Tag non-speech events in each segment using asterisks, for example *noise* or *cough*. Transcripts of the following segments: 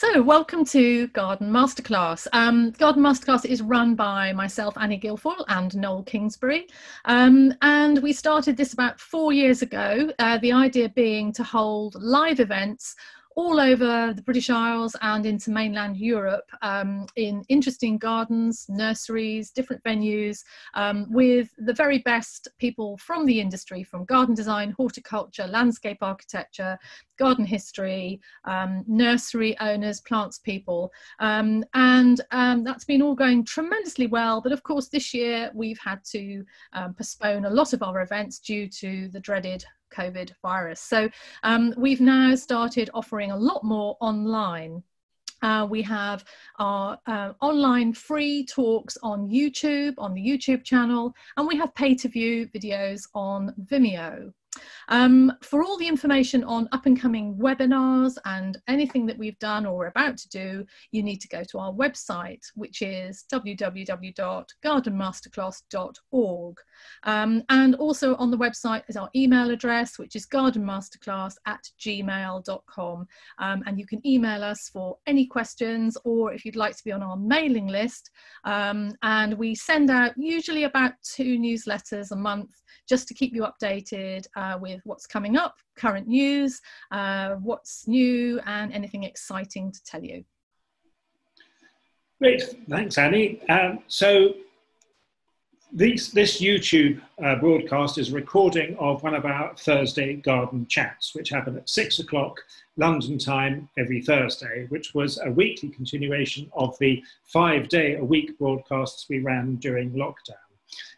So, welcome to Garden Masterclass. Um, Garden Masterclass is run by myself, Annie Guilfoyle, and Noel Kingsbury. Um, and we started this about four years ago, uh, the idea being to hold live events all over the British Isles and into mainland Europe um, in interesting gardens, nurseries, different venues, um, with the very best people from the industry, from garden design, horticulture, landscape architecture, garden history, um, nursery owners, plants people. Um, and um, that's been all going tremendously well. But of course, this year we've had to um, postpone a lot of our events due to the dreaded COVID virus. So um, we've now started offering a lot more online. Uh, we have our uh, online free talks on YouTube, on the YouTube channel, and we have pay to view videos on Vimeo. Um, for all the information on up and coming webinars and anything that we've done or we're about to do, you need to go to our website, which is www.gardenmasterclass.org. Um, and also on the website is our email address, which is gardenmasterclass at gmail.com. Um, and you can email us for any questions or if you'd like to be on our mailing list. Um, and we send out usually about two newsletters a month just to keep you updated uh, with what's coming up, current news, uh, what's new, and anything exciting to tell you. Great, thanks, Annie. Um, so this, this YouTube uh, broadcast is a recording of one of our Thursday garden chats, which happen at six o'clock London time every Thursday, which was a weekly continuation of the five day a week broadcasts we ran during lockdown.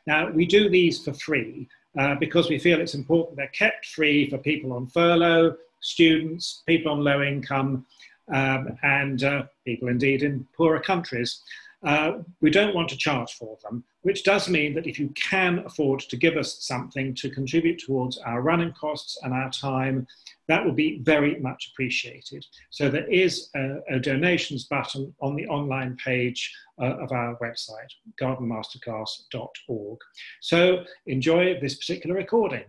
Now, we do these for free, uh, because we feel it's important they're kept free for people on furlough, students, people on low income, um, and uh, people indeed in poorer countries. Uh, we don't want to charge for them, which does mean that if you can afford to give us something to contribute towards our running costs and our time, that will be very much appreciated. So there is a, a donations button on the online page uh, of our website, gardenmasterclass.org. So enjoy this particular recording.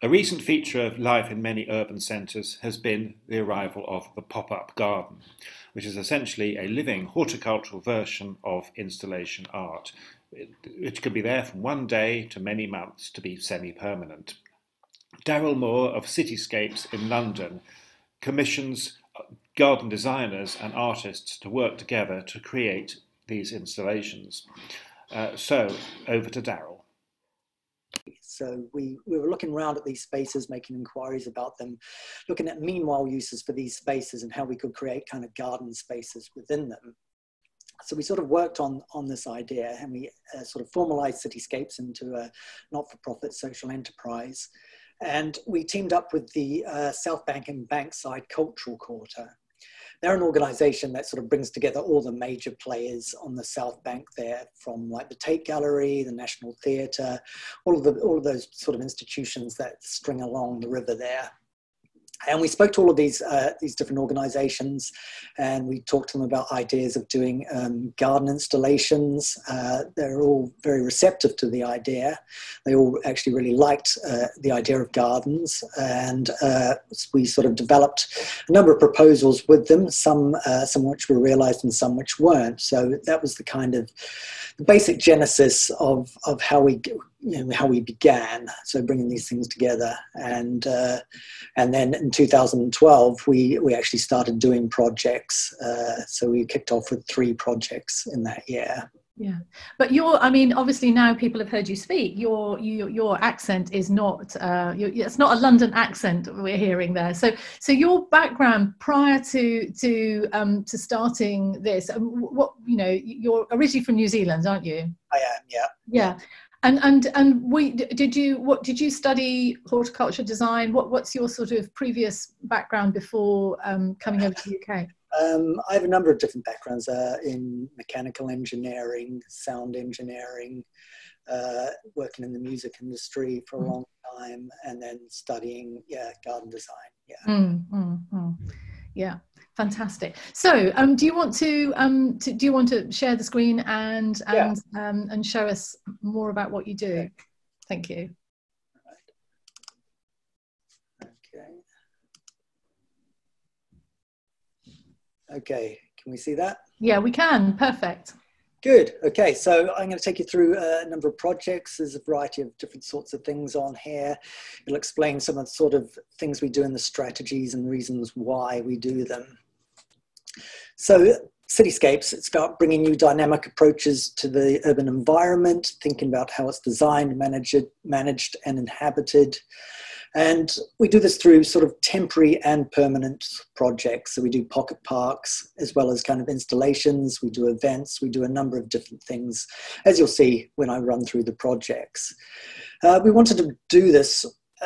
A recent feature of life in many urban centres has been the arrival of the pop up garden, which is essentially a living horticultural version of installation art, which can be there from one day to many months to be semi permanent. Darryl Moore of Cityscapes in London commissions garden designers and artists to work together to create these installations. Uh, so, over to Darryl. So we, we were looking around at these spaces, making inquiries about them, looking at meanwhile uses for these spaces and how we could create kind of garden spaces within them. So we sort of worked on, on this idea and we uh, sort of formalized Cityscapes into a not-for-profit social enterprise. And we teamed up with the uh, South Bank and Bankside Cultural Quarter they're an organization that sort of brings together all the major players on the South Bank there, from like the Tate Gallery, the National Theatre, all of the all of those sort of institutions that string along the river there and we spoke to all of these uh, these different organizations and we talked to them about ideas of doing um, garden installations. Uh, they're all very receptive to the idea. They all actually really liked uh, the idea of gardens. And uh, we sort of developed a number of proposals with them some uh, some which were realized and some which weren't. So that was the kind of the basic genesis of of how we you know, how we began. So bringing these things together, and uh, and then in 2012 we we actually started doing projects. Uh, so we kicked off with three projects in that year. Yeah, but your, I mean, obviously now people have heard you speak. Your your, your accent is not, uh, it's not a London accent we're hearing there. So so your background prior to to um, to starting this, um, what you know, you're originally from New Zealand, aren't you? I am. Yeah. Yeah. And and and we did you what did you study horticulture design? What what's your sort of previous background before um, coming over to the UK? Um, I have a number of different backgrounds uh, in mechanical engineering, sound engineering, uh, working in the music industry for a mm. long time, and then studying yeah garden design. Yeah. Mm, mm, mm. Yeah, fantastic. So, um, do you want to, um, to, do you want to share the screen and and yeah. um, and show us more about what you do? Okay. Thank you. Okay, Okay, can we see that? Yeah, we can. Perfect. Good. Okay, so I'm going to take you through a number of projects. There's a variety of different sorts of things on here. It'll explain some of the sort of things we do in the strategies and reasons why we do them. So cityscapes, it's about bringing new dynamic approaches to the urban environment, thinking about how it's designed, managed, managed and inhabited, and we do this through sort of temporary and permanent projects. So we do pocket parks as well as kind of installations, we do events, we do a number of different things, as you'll see when I run through the projects. Uh, we wanted to do this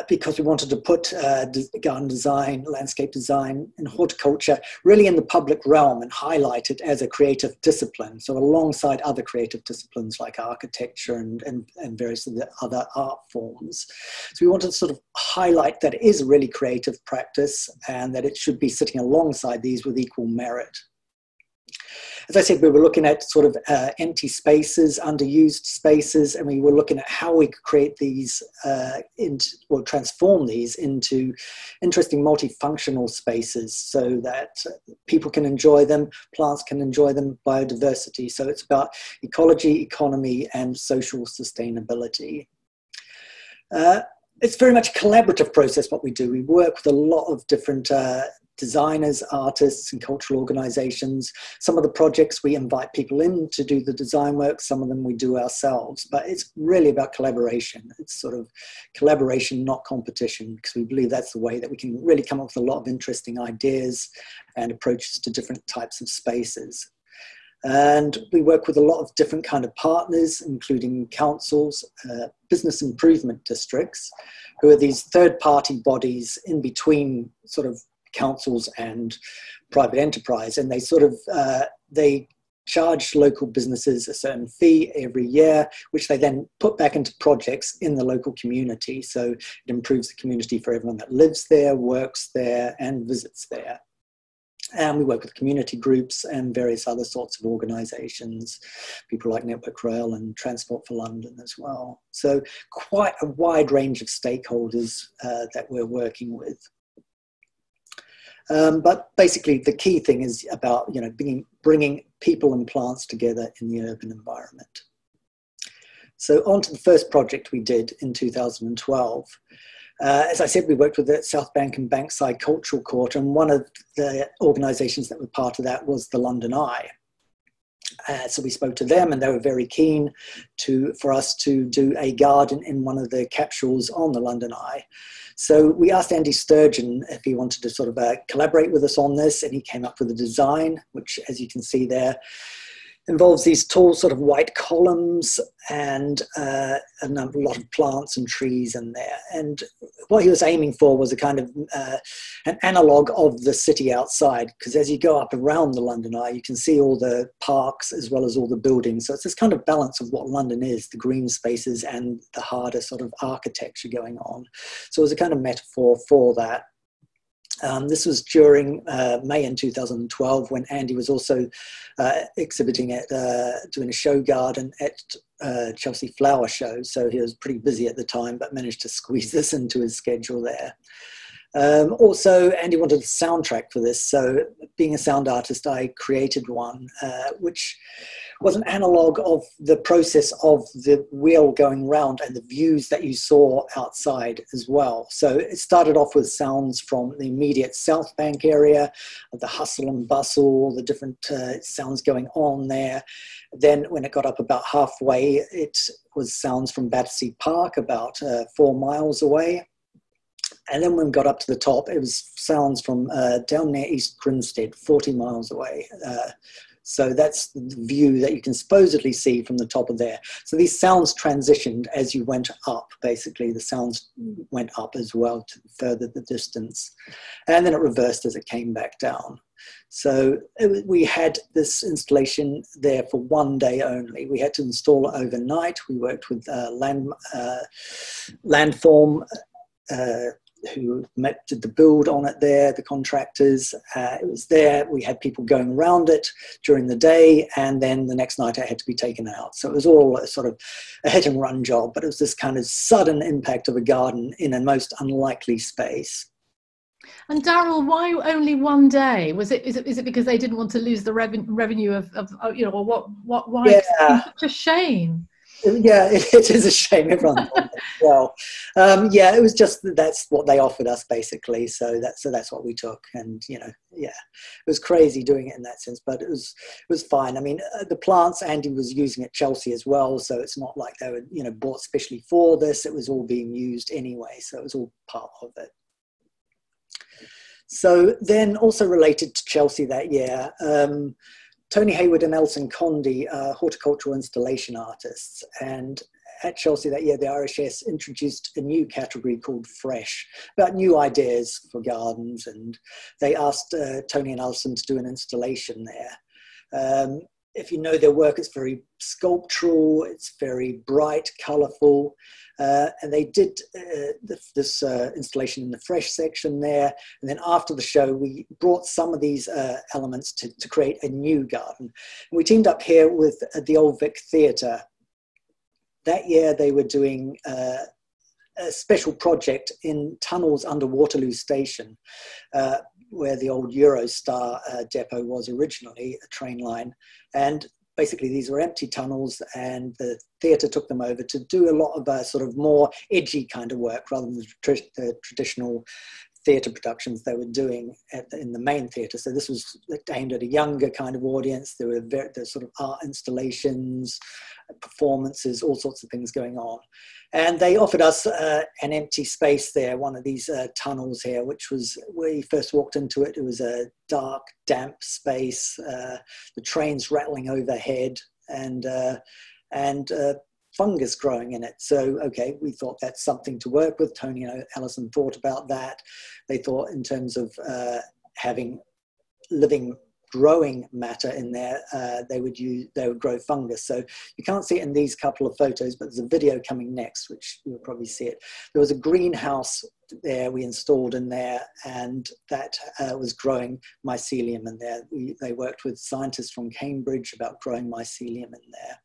because we wanted to put uh, garden design, landscape design, and horticulture really in the public realm and highlight it as a creative discipline. So, alongside other creative disciplines like architecture and, and, and various other art forms. So, we wanted to sort of highlight that it is really creative practice and that it should be sitting alongside these with equal merit as I said, we were looking at sort of uh, empty spaces, underused spaces, and we were looking at how we could create these, uh, into, or transform these into interesting multifunctional spaces so that people can enjoy them, plants can enjoy them, biodiversity. So it's about ecology, economy, and social sustainability. Uh, it's very much a collaborative process what we do. We work with a lot of different uh, designers, artists, and cultural organizations. Some of the projects we invite people in to do the design work, some of them we do ourselves, but it's really about collaboration. It's sort of collaboration, not competition, because we believe that's the way that we can really come up with a lot of interesting ideas and approaches to different types of spaces. And we work with a lot of different kind of partners, including councils, uh, business improvement districts, who are these third party bodies in between sort of councils and private enterprise, and they sort of uh, they charge local businesses a certain fee every year, which they then put back into projects in the local community. So it improves the community for everyone that lives there, works there, and visits there. And we work with community groups and various other sorts of organisations, people like Network Rail and Transport for London as well. So quite a wide range of stakeholders uh, that we're working with. Um, but basically, the key thing is about you know bringing, bringing people and plants together in the urban environment. So on to the first project we did in 2012. Uh, as I said, we worked with the South Bank and Bankside Cultural Quarter, and one of the organisations that were part of that was the London Eye. Uh, so we spoke to them, and they were very keen to for us to do a garden in one of the capsules on the London Eye. So we asked Andy Sturgeon if he wanted to sort of uh, collaborate with us on this, and he came up with a design, which, as you can see there, involves these tall sort of white columns and uh, a, number, lot of plants and trees in there. And what he was aiming for was a kind of uh, an analog of the city outside, because as you go up around the London Eye, you can see all the parks as well as all the buildings. So it's this kind of balance of what London is, the green spaces and the harder sort of architecture going on. So it was a kind of metaphor for that. Um, this was during uh, May in 2012 when Andy was also uh, exhibiting at uh, doing a show garden at uh, Chelsea Flower Show. So he was pretty busy at the time, but managed to squeeze this *laughs* into his schedule there. Um, also, Andy wanted a soundtrack for this. So, being a sound artist, I created one, uh, which was an analog of the process of the wheel going round and the views that you saw outside as well. So, it started off with sounds from the immediate South Bank area, the hustle and bustle, the different uh, sounds going on there. Then, when it got up about halfway, it was sounds from Battersea Park, about uh, four miles away and then when we got up to the top, it was sounds from uh, down near East Grinstead, 40 miles away. Uh, so that's the view that you can supposedly see from the top of there. So these sounds transitioned as you went up, basically. The sounds went up as well to further the distance. And then it reversed as it came back down. So it, we had this installation there for one day only. We had to install it overnight. We worked with uh, land, uh, Landform uh, who met, did the build on it there, the contractors. Uh, it was there. We had people going around it during the day, and then the next night it had to be taken out. So it was all a sort of a hit and run job, but it was this kind of sudden impact of a garden in a most unlikely space. And Darryl, why only one day? Was it is it is it because they didn't want to lose the reven- revenue of, of, you know or what what why? Yeah. Such a shame. Yeah, *laughs* it is a shame. Everyone well. Um, yeah, it was just that that's what they offered us basically. So that's so that's what we took, and you know, yeah, it was crazy doing it in that sense, but it was it was fine. I mean, uh, the plants Andy was using at Chelsea as well, so it's not like they were you know bought specially for this. It was all being used anyway, so it was all part of it. So then, also related to Chelsea that year. Um, Tony Heywood and Alison Condie are horticultural installation artists. And at Chelsea that year, the RHS introduced a new category called Fresh, about new ideas for gardens. And they asked uh, Tony and Alison to do an installation there. Um, if you know their work, it's very sculptural, it's very bright, colourful. Uh, and they did uh, this uh, installation in the fresh section there. And then after the show, we brought some of these uh, elements to, to create a new garden. And we teamed up here with uh, the Old Vic Theatre. That year, they were doing uh, a special project in tunnels under Waterloo Station, where the old Eurostar depot was originally, a train line. And basically these were empty tunnels and the theatre took them over to do a lot of uh, sort of more edgy kind of work rather than the, tra- the traditional theatre productions they were doing the, in the main theatre. So this was aimed at a younger kind of audience. There were very, there sort of art installations, performances, all sorts of things going on. And they offered us uh, an empty space there, one of these uh, tunnels here, which was you first walked into it. It was a dark, damp space, uh, the trains rattling overhead, and uh, and uh, fungus growing in it. So, okay, we thought that's something to work with. Tony and Alison thought about that. They thought in terms of uh, having living growing matter in there, uh, they would use they would grow fungus. So you can't see it in these couple of photos, but there's a video coming next, which you'll probably see it. There was a greenhouse there we installed in there, and that uh, was growing mycelium in there. We, they worked with scientists from Cambridge about growing mycelium in there.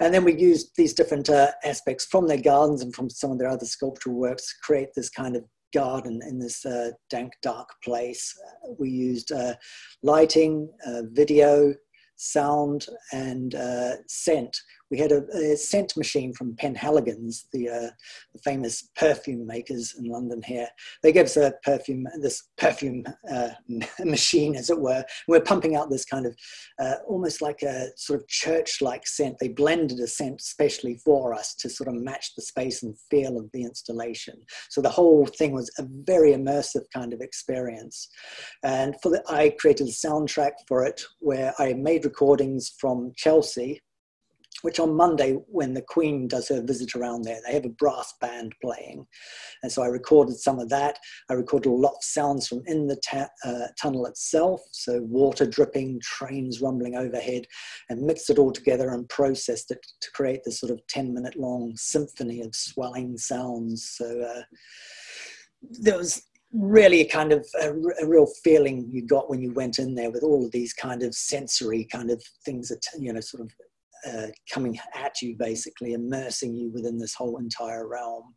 And then we used these different uh, aspects from their gardens and from some of their other sculptural works to create this kind of garden in this uh, dank, dark place. we used uh, lighting, uh, video, sound, and uh, scent we had a, a, scent machine from Penhaligon's, the, uh, the, famous perfume makers in London here. They gave us a perfume, this perfume uh, *laughs* machine, as it were. We're pumping out this kind of uh, almost like a sort of church-like scent. They blended a scent specially for us to sort of match the space and feel of the installation. So the whole thing was a very immersive kind of experience. And for the, I created a soundtrack for it where I made recordings from Chelsea which on Monday, when the Queen does her visit around there, they have a brass band playing. And so I recorded some of that. I recorded a lot of sounds from in the uh, tunnel itself, so water dripping, trains rumbling overhead, and mixed it all together and processed it to create this sort of 10 minute long symphony of swelling sounds. So uh, there was really a kind of a, a, real feeling you got when you went in there with all of these kind of sensory kind of things that you know sort of uh, coming at you, basically immersing you within this whole entire realm.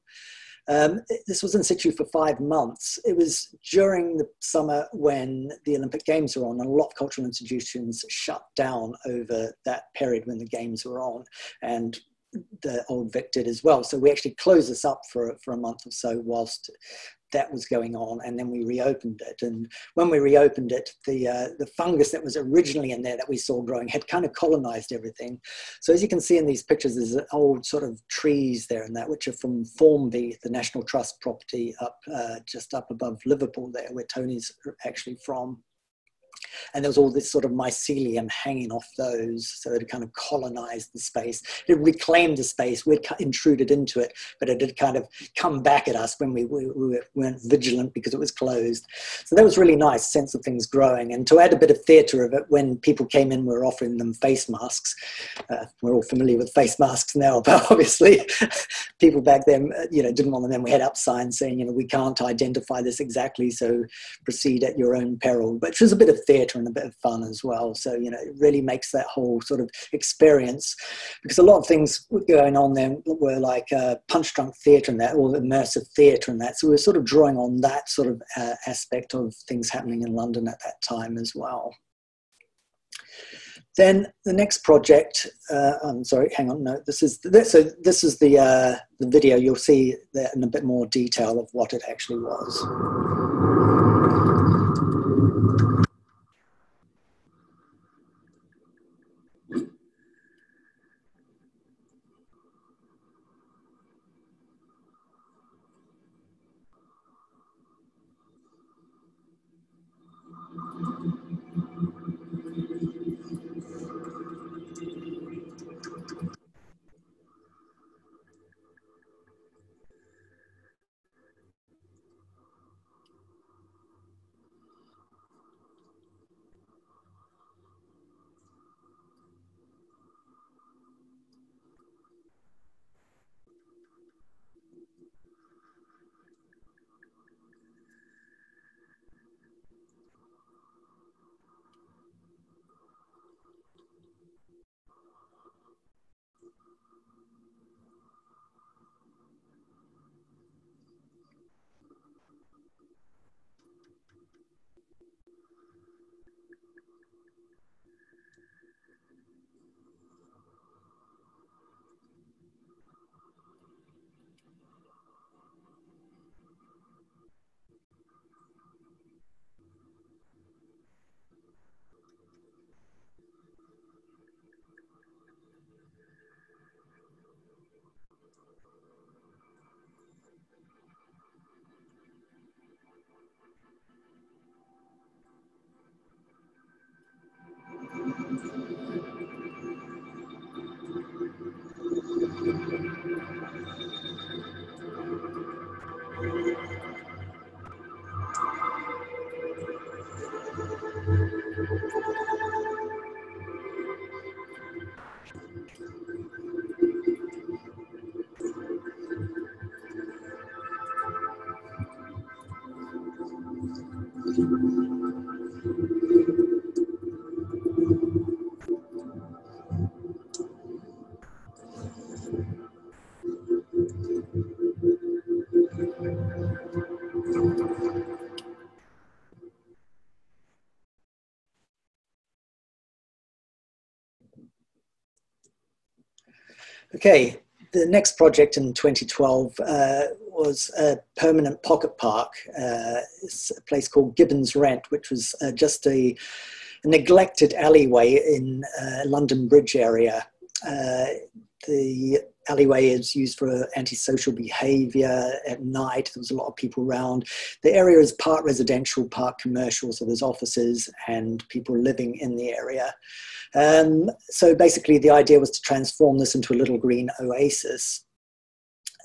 Um, this was in situ for five months. It was during the summer when the Olympic Games were on, and a lot of cultural institutions shut down over that period when the Games were on, and the old Vic did as well. So we actually closed this up for, for a month or so whilst that was going on, and then we reopened it. And when we reopened it, the uh, the fungus that was originally in there that we saw growing had kind of colonized everything. So as you can see in these pictures, there's old sort of trees there and that, which are from Formby, the National Trust property up uh, just up above Liverpool there, where Tony's actually from and there was all this sort of mycelium hanging off those, so it kind of colonized the space. It reclaimed the space. We'd intruded into it, but it had kind of come back at us when we, we, we weren't vigilant because it was closed. So that was really nice, sense of things growing. And to add a bit of theatre of it, when people came in, we were offering them face masks. Uh, we're all familiar with face masks now, *laughs* but obviously *laughs* people back then, uh, you know, didn't want them. then we had up signs saying, you know, we can't identify this exactly, so proceed at your own peril. But it was a bit of of theatre and a bit of fun as well. So you know, it really makes that whole sort of experience because a lot of things going on there were like uh, Punchdrunk theatre and that, or immersive theatre and that. So we are sort of drawing on that sort of uh, aspect of things happening in London at that time as well. Then the next project, uh, I'm sorry, hang on, no, this is, this, so this is the, uh, the video, you'll see in a bit more detail of what it actually was. Okay, the next project in 2012 uh, was a permanent pocket park. Uh, a place called Gibbons Rent, which was uh, just a, a, neglected alleyway in uh, London Bridge area. Uh, the alleyway is used for antisocial behavior at night. There was a lot of people around. The area is part residential, part commercial, so there's offices and people living in the area. Um, so basically, the idea was to transform this into a little green oasis.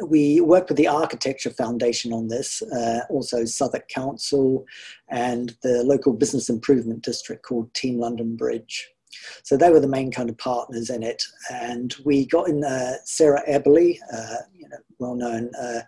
We worked with the Architecture Foundation on this, uh, also Southwark Council, and the local business improvement district called Team London Bridge. So they were the main kind of partners in it. And we got in uh, Sarah Eberle, uh, you know, well-known uh,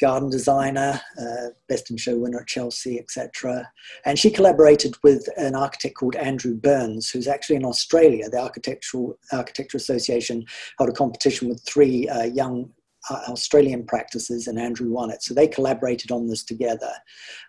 garden designer, uh, Best in Show winner at Chelsea, etc. And she collaborated with an architect called Andrew Burns, who's actually in Australia. The Architectural Architecture Association held a competition with three uh, young Australian practices, and Andrew won it. So they collaborated on this together.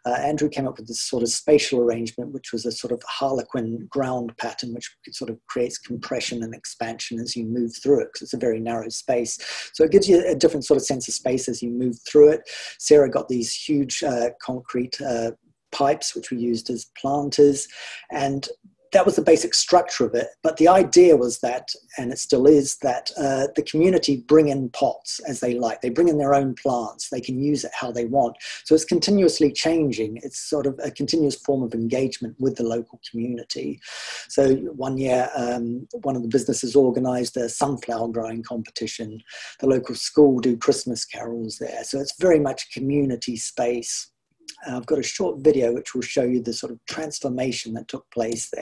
Uh, Andrew came up with this sort of spatial arrangement, which was a sort of harlequin ground pattern, which sort of creates compression and expansion as you move through it, because it's a very narrow space. So it gives you a different sort of sense of space as you move through it. Sarah got these huge uh, concrete uh, pipes, which we used as planters, and that was the basic structure of it. But the idea was that, and it still is, that uh, the community bring in pots as they like. They bring in their own plants. They can use it how they want. So it's continuously changing. It's sort of a continuous form of engagement with the local community. So one year, um, one of the businesses organized a sunflower growing competition. The local school do Christmas carols there. So it's very much community space. I've got a short video which will show you the sort of transformation that took place there.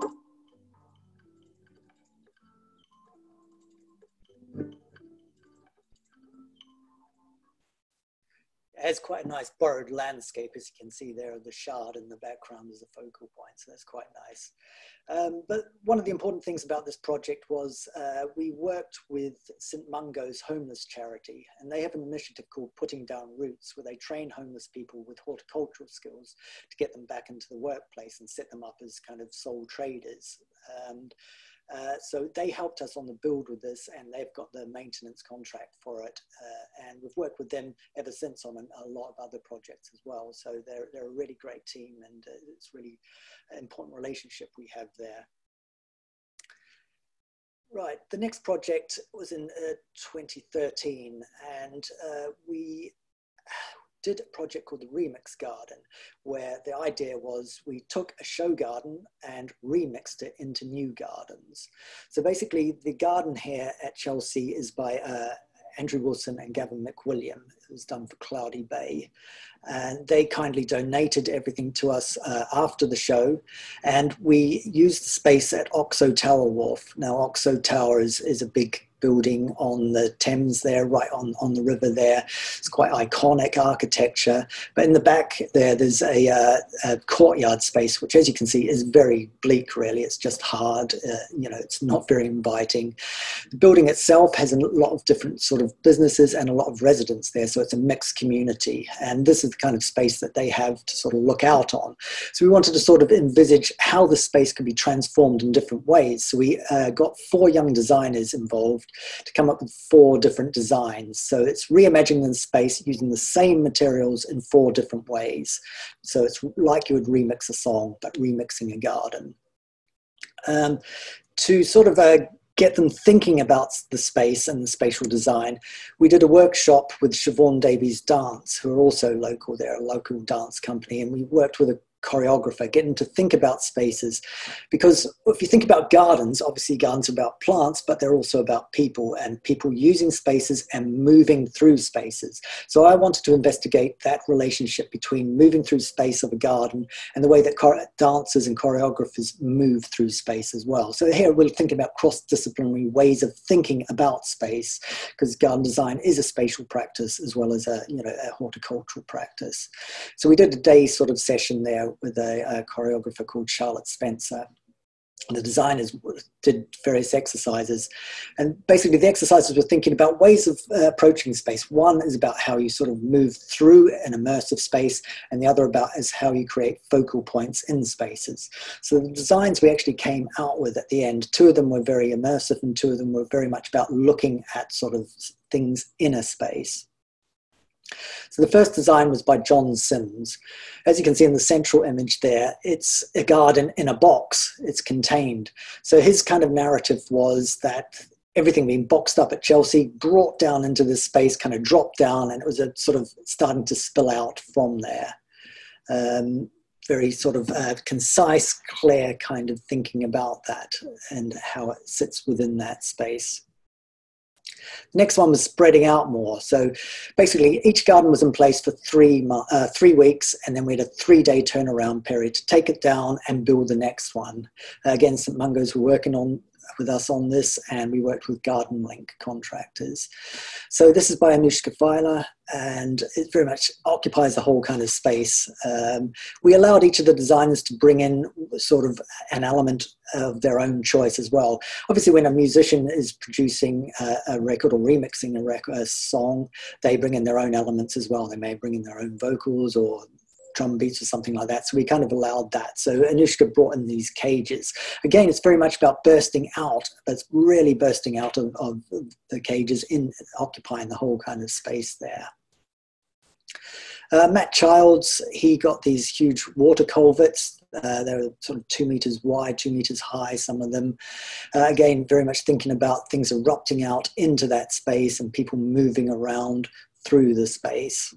has quite a nice borrowed landscape, as you can see there, the shard in the background is a focal point. So that's quite nice. Um, but one of the important things about this project was uh, we worked with St. Mungo's homeless charity, and they have an initiative called Putting Down Roots, where they train homeless people with horticultural skills to get them back into the workplace and set them up as kind of sole traders. And uh, so they helped us on the build with this and they've got the maintenance contract for it. Uh, and we've worked with them ever since on an, a lot of other projects as well. So they're, they're a really great team and uh, it's really an important relationship we have there. Right, the next project was in uh, 2013 and uh, we did a project called the Remix Garden, where the idea was we took a show garden and remixed it into new gardens. So basically, the garden here at Chelsea is by uh, Andrew Wilson and Gavin McWilliam. Was done for Cloudy Bay. And they kindly donated everything to us uh, after the show. And we used the space at Oxo Tower Wharf. Now, Oxo Tower is, is a big building on the Thames there, right on, on the river there. It's quite iconic architecture. But in the back there, there's a, uh, a courtyard space, which as you can see is very bleak, really. It's just hard, uh, you know, it's not very inviting. The building itself has a lot of different sort of businesses and a lot of residents there. So it's a mixed community. And this is the kind of space that they have to sort of look out on. So we wanted to sort of envisage how the space could be transformed in different ways. So we uh, got four young designers involved to come up with four different designs. So it's reimagining the space using the same materials in four different ways. So it's like you would remix a song, but remixing a garden. Um, to sort of uh, get them thinking about the space and the spatial design, we did a workshop with Siobhan Davies Dance, who are also local. They're a local dance company, and we worked with a choreographer, getting to think about spaces. Because if you think about gardens, obviously gardens are about plants, but they're also about people and people using spaces and moving through spaces. So I wanted to investigate that relationship between moving through space of a garden and the way that dancers and choreographers move through space as well. So here we're thinking about cross-disciplinary ways of thinking about space because garden design is a spatial practice as well as a, you know, a horticultural practice. So we did a day sort of session there with a, a choreographer called Charlotte Spencer. The designers did various exercises and basically the exercises were thinking about ways of uh, approaching space. One is about how you sort of move through an immersive space and the other about is how you create focal points in spaces. So the designs we actually came out with at the end two of them were very immersive and two of them were very much about looking at sort of things in a space so the first design was by John Sims. As you can see in the central image there, it's a garden in a box, it's contained. So his kind of narrative was that everything being boxed up at Chelsea brought down into this space, kind of dropped down, and it was a sort of starting to spill out from there. Um, very sort of uh, concise, clear kind of thinking about that and how it sits within that space. Next one was spreading out more. So basically, each garden was in place for three, uh, three weeks, and then we had a three day turnaround period to take it down and build the next one. Uh, again, St. Mungo's were working on with us on this, and we worked with Garden Link contractors. So this is by Anoushka Feiler, and it very much occupies the whole kind of space. Um, we allowed each of the designers to bring in sort of an element of their own choice as well. Obviously, when a musician is producing a, a record or remixing a, record, a song, they bring in their own elements as well. They may bring in their own vocals or drum beats or something like that. So we kind of allowed that. So Anoushka brought in these cages. Again, it's very much about bursting out, That's really bursting out of, of the cages in occupying the whole kind of space there. Uh, Matt Childs, he got these huge water culverts. Uh, they're sort of two meters wide, two meters high, some of them. Uh, again, very much thinking about things erupting out into that space and people moving around through the space.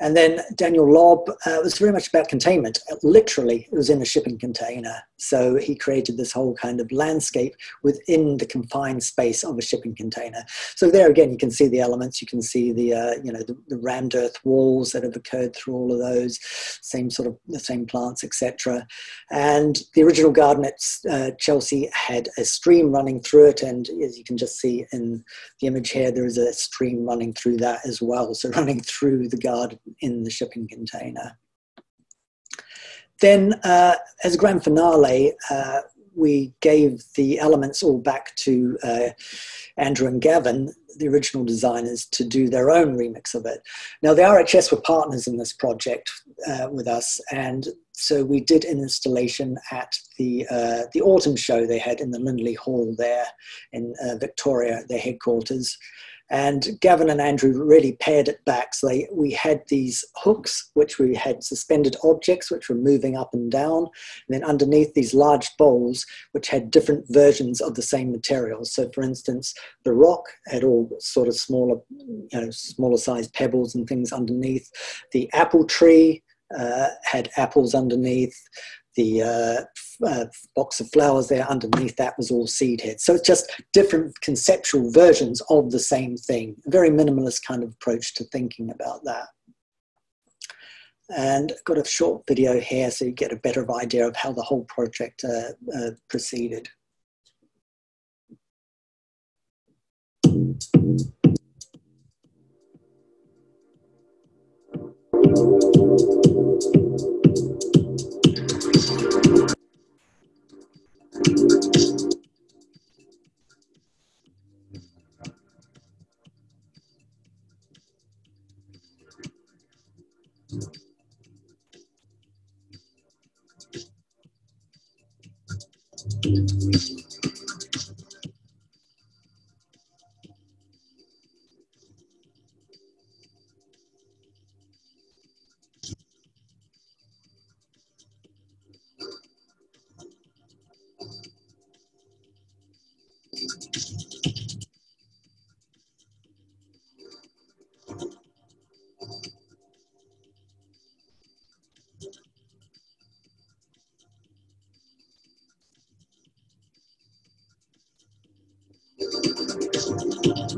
And then Daniel Lobb uh, was very much about containment. Literally, it was in a shipping container. So he created this whole kind of landscape within the confined space of a shipping container. So there again, you can see the elements. You can see the uh, you know the, the, rammed earth walls that have occurred through all of those, same sort of the same plants, etc. And the original garden at uh, Chelsea had a stream running through it, and as you can just see in the image here, there is a stream running through that as well. So *laughs* running through the garden in the shipping container. Then, uh, as a grand finale, uh, we gave the elements all back to uh, Andrew and Gavin, the original designers, to do their own remix of it. Now, the RHS were partners in this project uh, with us, and so we did an installation at the uh, the autumn show they had in the Lindley Hall there in uh, Victoria, their headquarters. And Gavin and Andrew really pared it back. So they, we had these hooks, which we had suspended objects, which were moving up and down. And then underneath these large bowls, which had different versions of the same materials. So for instance, the rock had all sort of smaller, you know, smaller sized pebbles and things underneath. The apple tree uh, had apples underneath the uh, uh, box of flowers there underneath that was all seed heads. So it's just different conceptual versions of the same thing. Very minimalist kind of approach to thinking about that. And I've got a short video here so you get a better idea of how the whole project uh, uh, proceeded. Thank you. Thank you.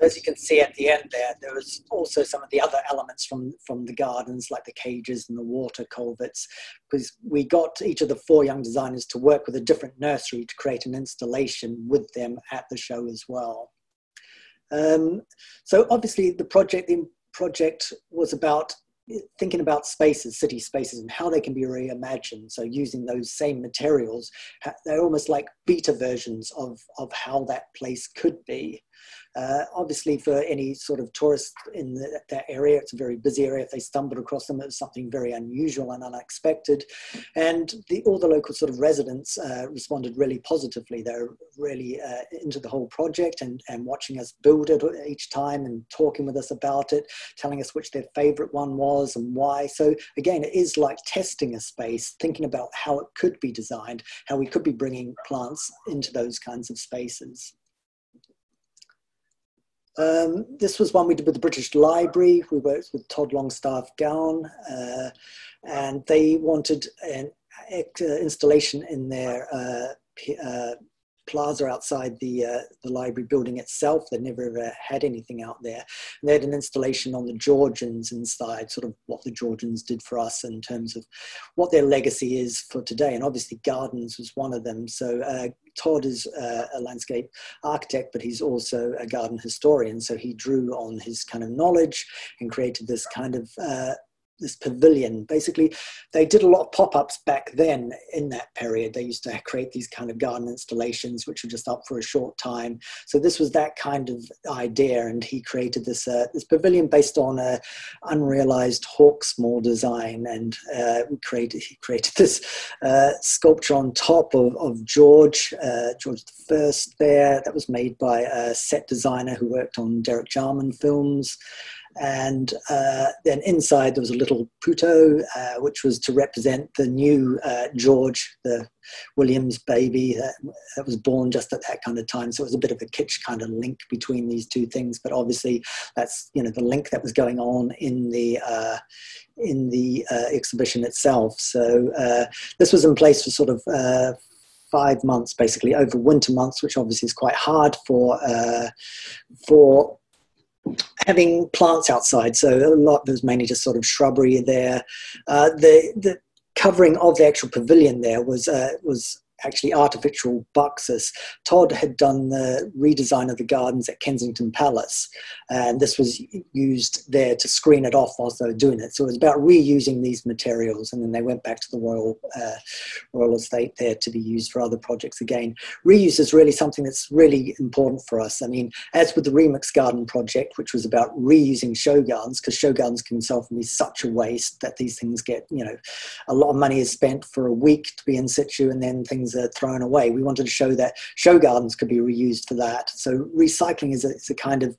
As you can see at the end there, there was also some of the other elements from, from the gardens, like the cages and the water culverts, because we got each of the four young designers to work with a different nursery to create an installation with them at the show as well. Um, so obviously the project, the project was about thinking about spaces, city spaces, and how they can be reimagined. So using those same materials, they're almost like beta versions of, of how that place could be. Uh, obviously, for any sort of tourist in the, that area, it's a very busy area. If they stumbled across them, it was something very unusual and unexpected. And the, all the local sort of residents uh, responded really positively. They're really uh, into the whole project and, and watching us build it each time and talking with us about it, telling us which their favorite one was and why. So again, it is like testing a space, thinking about how it could be designed, how we could be bringing plants into those kinds of spaces. Um, this was one we did with the British Library. We worked with Todd Longstaffe-Gowan, uh, and they wanted an uh, installation in their uh, uh, plaza outside the uh, the library building itself. They never ever had anything out there. And they had an installation on the Georgians inside, sort of what the Georgians did for us in terms of what their legacy is for today. And obviously, gardens was one of them. So uh, Todd is uh, a landscape architect, but he's also a garden historian. So he drew on his kind of knowledge and created this kind of uh, this pavilion. Basically, they did a lot of pop-ups back then in that period. They used to create these kind of garden installations, which were just up for a short time. So this was that kind of idea, and he created this uh, this pavilion based on a unrealized Hawksmoor design, and uh, created he created *laughs* this uh, sculpture on top of, of George uh, George the First there. That was made by a set designer who worked on Derek Jarman films. And uh, then inside there was a little putto, uh, which was to represent the new uh, George, the Williams baby that, that, was born just at that kind of time. So it was a bit of a kitsch kind of link between these two things. But obviously, that's you know the link that was going on in the uh, in the uh, exhibition itself. So uh, this was in place for sort of five months basically over winter months which obviously is quite hard for uh, for having plants outside. So a lot there's mainly just sort of shrubbery there. Uh, the the covering of the actual pavilion there was uh, was actually artificial Buxus. Todd had done the redesign of the gardens at Kensington Palace, and this was used there to screen it off whilst they were doing it. So it was about reusing these materials, and then they went back to the royal uh, royal estate there to be used for other projects again. Reuse is really something that's really important for us. I mean, as with the Remix Garden project, which was about reusing show gardens, because show gardens can often be such a waste that these things get, you know, a lot of money is spent for a week to be in situ and then things thrown away. We wanted to show that show gardens could be reused for that. So recycling is a, a kind of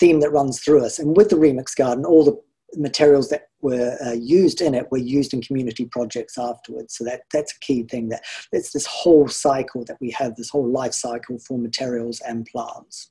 theme that runs through us. And with the Remix Garden, all the materials that were uh, used in it were used in community projects afterwards. So that, that's a key thing that it's this whole cycle that we have, this whole life cycle for materials and plants.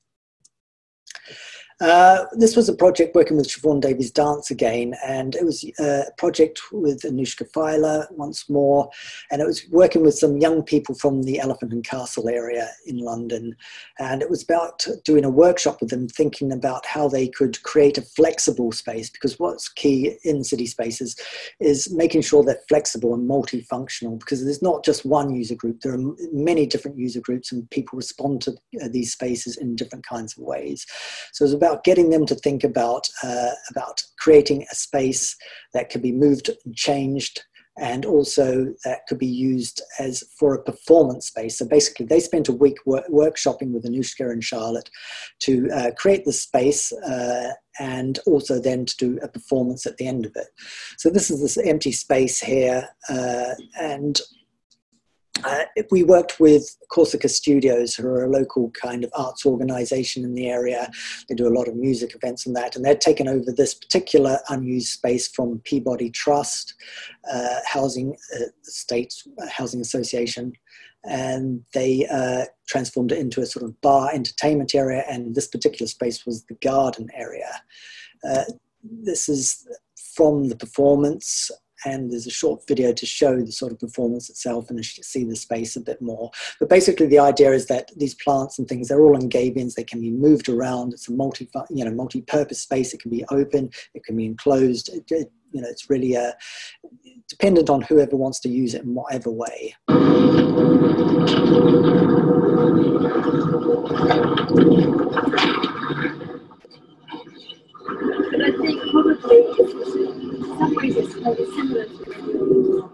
Uh, this was a project working with Siobhan Davies Dance again, and it was uh, a project with Anoushka Feiler once more, and it was working with some young people from the Elephant and Castle area in London, and it was about doing a workshop with them, thinking about how they could create a flexible space, because what's key in city spaces is making sure they're flexible and multifunctional, because there's not just one user group, there are many different user groups, and people respond to uh, these spaces in different kinds of ways. So it's about about getting them to think about uh, about creating a space that could be moved and changed and also that could be used as for a performance space. So basically, they spent a week work- workshopping with Anoushka and Charlotte to uh, create the space uh, and also then to do a performance at the end of it. So this is this empty space here, uh, and uh, we worked with Corsica Studios, who are a local kind of arts organization in the area. They do a lot of music events and that, and they'd taken over this particular unused space from Peabody Trust uh, Housing uh, State uh, Housing Association, and they uh, transformed it into a sort of bar entertainment area. And this particular space was the garden area. Uh, this is from the performance and there's a short video to show the sort of performance itself and see the space a bit more. But basically, the idea is that these plants and things they're all in gabions, They can be moved around. It's a multi you know multi-purpose space. It can be open. It can be enclosed. It, it, you know, it's really uh, dependent on whoever wants to use it in whatever way. I think probably in some ways it's very similar to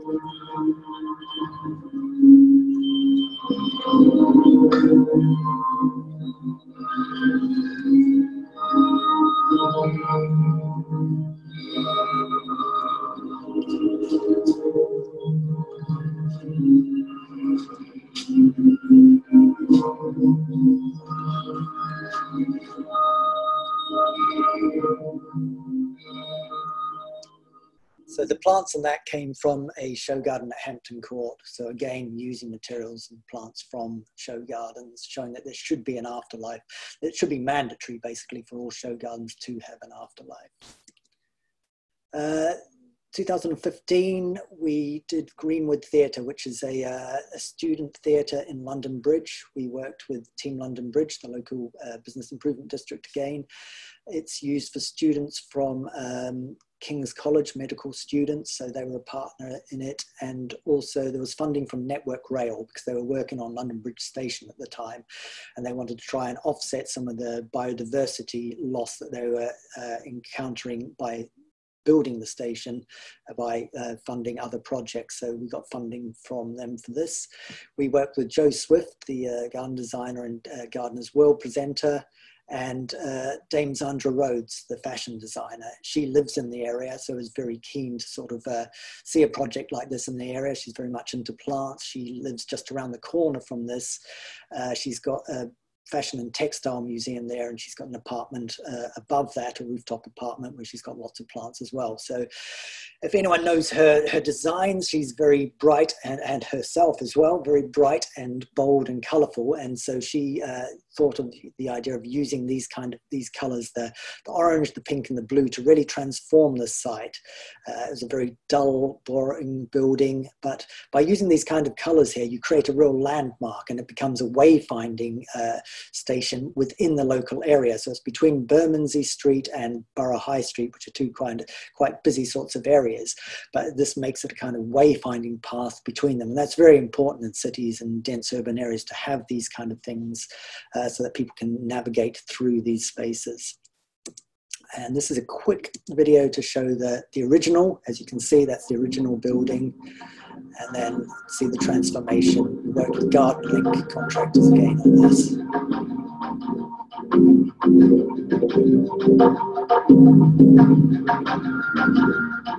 So the plants in that came from a show garden at Hampton Court. So again, using materials and plants from show gardens, showing that there should be an afterlife. It should be mandatory, basically, for all show gardens to have an afterlife. Uh, 2015, we did Greenwood Theatre, which is a, uh, a student theatre in London Bridge. We worked with Team London Bridge, the local uh, business improvement district again. It's used for students from um, King's College medical students, so they were a partner in it. And also there was funding from Network Rail because they were working on London Bridge Station at the time. And they wanted to try and offset some of the biodiversity loss that they were uh, encountering by building the station uh, by uh, funding other projects. So we got funding from them for this. We worked with Joe Swift, the uh, garden designer and uh, Gardeners World presenter, and uh, Dame Zandra Rhodes, the fashion designer. She lives in the area, so is very keen to sort of uh, see a project like this in the area. She's very much into plants. She lives just around the corner from this. Uh, she's got a fashion and textile museum there, and she's got an apartment uh, above that, a rooftop apartment where she's got lots of plants as well. So, if anyone knows her her designs, she's very bright and, and herself as well, very bright and bold and colourful. And so she uh, thought of the idea of using these kind of these colours, the, the orange, the pink, and the blue, to really transform the site. Uh, it was a very dull, boring building, but by using these kind of colours here, you create a real landmark, and it becomes a wayfinding uh, station within the local area. So it's between Bermondsey Street and Borough High Street, which are two quite quite busy sorts of areas. But this makes it a kind of wayfinding path between them, and that's very important in cities and dense urban areas to have these kind of things. Uh, so that people can navigate through these spaces. And this is a quick video to show the, the original. As you can see, that's the original building. And then see the transformation. We worked with Garden Link contractors again on this.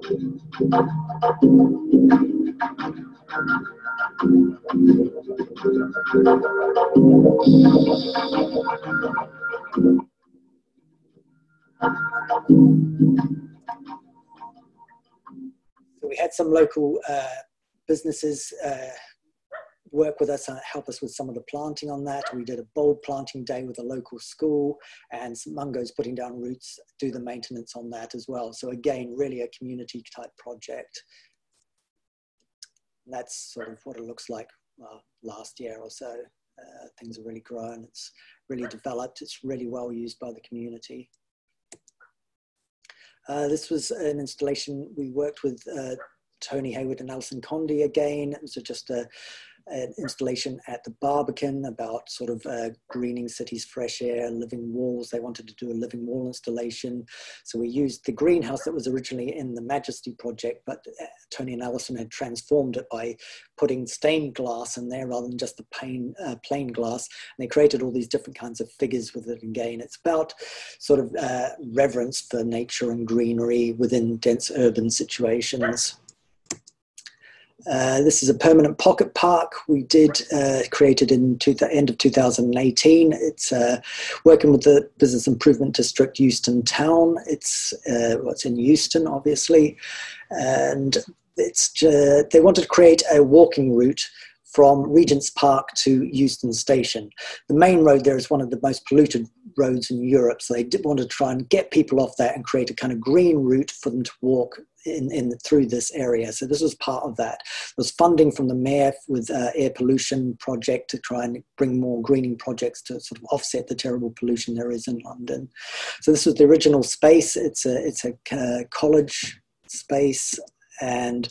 So we had some local uh, businesses uh, work with us and help us with some of the planting on that. We did a bulb planting day with a local school and St Mungo's putting down roots, do the maintenance on that as well. So again, really a community type project. And that's sort of what it looks like well, last year or so. Uh, things have really grown. It's really developed. It's really well used by the community. Uh, this was an installation we worked with uh, Tony Heywood and Alison Condie again. It was just a, an installation at the Barbican about sort of uh, greening cities, fresh air, living walls. They wanted to do a living wall installation. So we used the greenhouse that was originally in the Majesty project, but uh, Tony and Alison had transformed it by putting stained glass in there rather than just the plain, uh, plain glass. And they created all these different kinds of figures with it again. It's about sort of uh, reverence for nature and greenery within dense urban situations. Uh, this is a permanent pocket park we did uh, created in the end of 2018. It's uh, working with the Business Improvement District Euston Town. It's what's uh, in Euston, obviously, and it's they wanted to create a walking route from Regent's Park to Euston Station. The main road there is one of the most polluted roads in Europe, so they did want to try and get people off there and create a kind of green route for them to walk in, in through this area. So this was part of that. There was funding from the mayor with uh, air pollution project to try and bring more greening projects to sort of offset the terrible pollution there is in London. So this was the original space. It's a it's a uh, college space and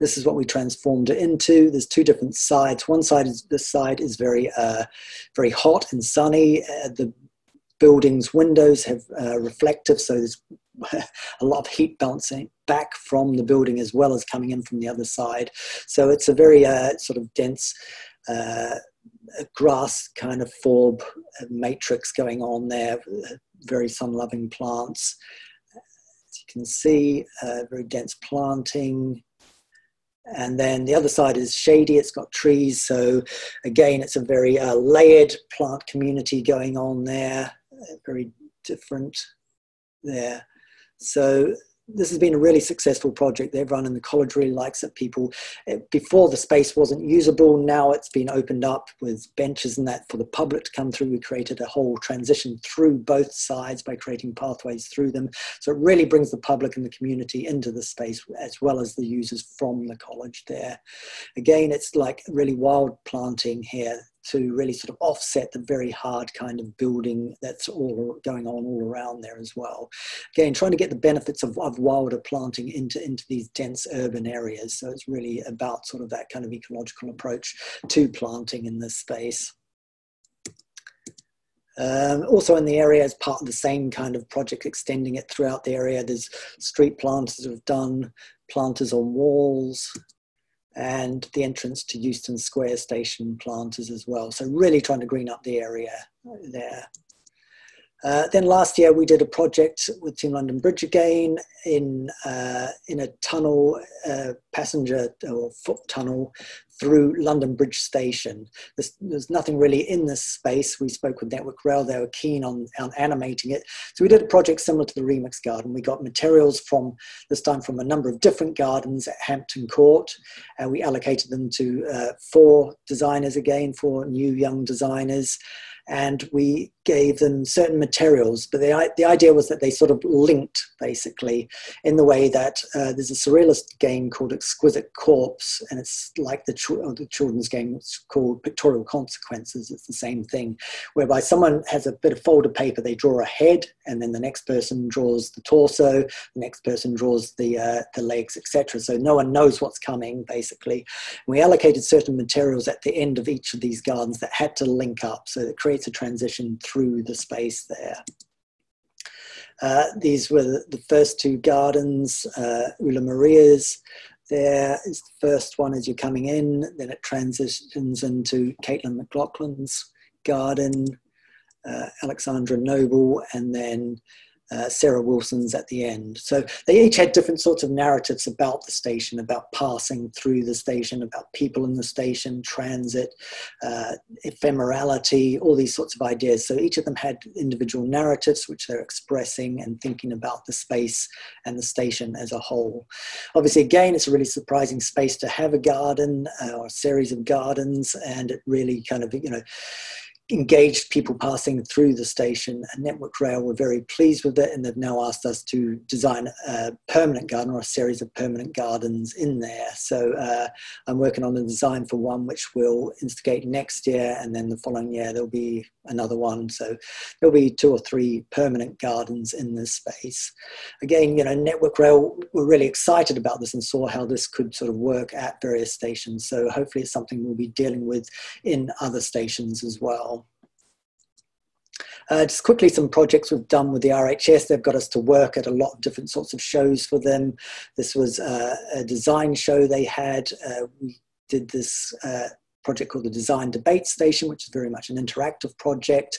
this is what we transformed it into. There's two different sides. One side is this side is very uh, very hot and sunny. Uh, the building's windows have uh, reflective, so there's *laughs* a lot of heat bouncing back from the building as well as coming in from the other side. So it's a very uh, sort of dense uh, grass kind of forb uh, matrix going on there, very sun-loving plants. As you can see, uh, very dense planting. And then the other side is shady, it's got trees. So again, it's a very uh, layered plant community going on there, very different there. So this has been a really successful project. Everyone in the college really likes it. People, eh, before the space wasn't usable, now it's been opened up with benches and that for the public to come through. We created a whole transition through both sides by creating pathways through them. So it really brings the public and the community into the space as well as the users from the college there. Again, it's like really wild planting here to really sort of offset the very hard kind of building that's all going on all around there as well. Again, trying to get the benefits of, of wilder planting into, into these dense urban areas. So it's really about sort of that kind of ecological approach to planting in this space. Um, also in the area as part of the same kind of project, extending it throughout the area, there's street planters have done planters on walls, and the entrance to Euston Square station planters as well. So really trying to green up the area there. Uh, then last year we did a project with Team London Bridge again in uh, in a tunnel, uh, passenger or foot tunnel through London Bridge Station. There's, there's, nothing really in this space. We spoke with Network Rail, they were keen on, on animating it. So we did a project similar to the Remix Garden. We got materials from, this time from a number of different gardens at Hampton Court, and we allocated them to uh, four designers again, four new young designers and we gave them certain materials. But the, the idea was that they sort of linked, basically, in the way that uh, there's a surrealist game called Exquisite Corpse, and it's like the, ch- the children's game called Pictorial Consequences. It's the same thing, whereby someone has a bit of folded paper, they draw a head, and then the next person draws the torso, the next person draws the, uh, the legs, etc. So no one knows what's coming, basically. And we allocated certain materials at the end of each of these gardens that had to link up, so it creates a transition through the space there. Uh, these were the, first two gardens, uh, Ula Maria's. There is the first one as you're coming in, then it transitions into Caitlin McLaughlin's garden, uh, Alexandra Noble, and then uh, Sarah Wilson's at the end. So they each had different sorts of narratives about the station, about passing through the station, about people in the station, transit, uh, ephemerality, all these sorts of ideas. So each of them had individual narratives which they're expressing and thinking about the space and the station as a whole. Obviously, again, it's a really surprising space to have a garden uh, or a series of gardens, and it really kind of, you know, engaged people passing through the station and Network Rail were very pleased with it and they've now asked us to design a permanent garden or a series of permanent gardens in there. So uh, I'm working on the design for one which will instigate next year and then the following year there'll be another one. So there'll be two or three permanent gardens in this space. Again, you know, Network Rail were really excited about this and saw how this could sort of work at various stations. So hopefully it's something we'll be dealing with in other stations as well. Uh, just quickly, some projects we've done with the RHS. They've got us to work at a lot of different sorts of shows for them. This was uh, a design show they had. Uh, we did this uh, project called the Design Debate Station, which is very much an interactive project.